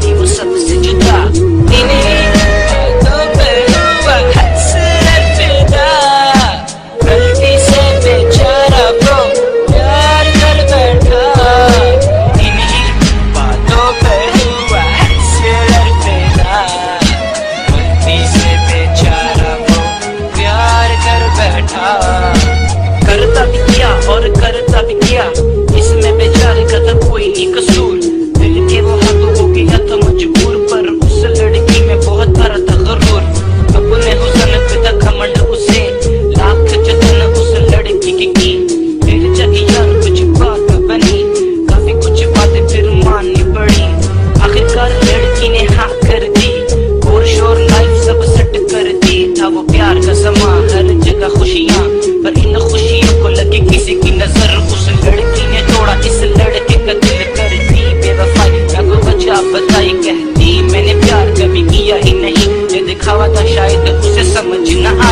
e você decide dar. का समा हर जगह खुशियाँ, पर इन खुशियों को लगे किसी की नज़र उस लड़की ने तोड़ा। इस लड़के का दिल कर दी बेवफाई को बचा बताई, कहती, मैंने प्यार कभी किया ही नहीं, ये दिखावा था शायद उसे समझ ना आ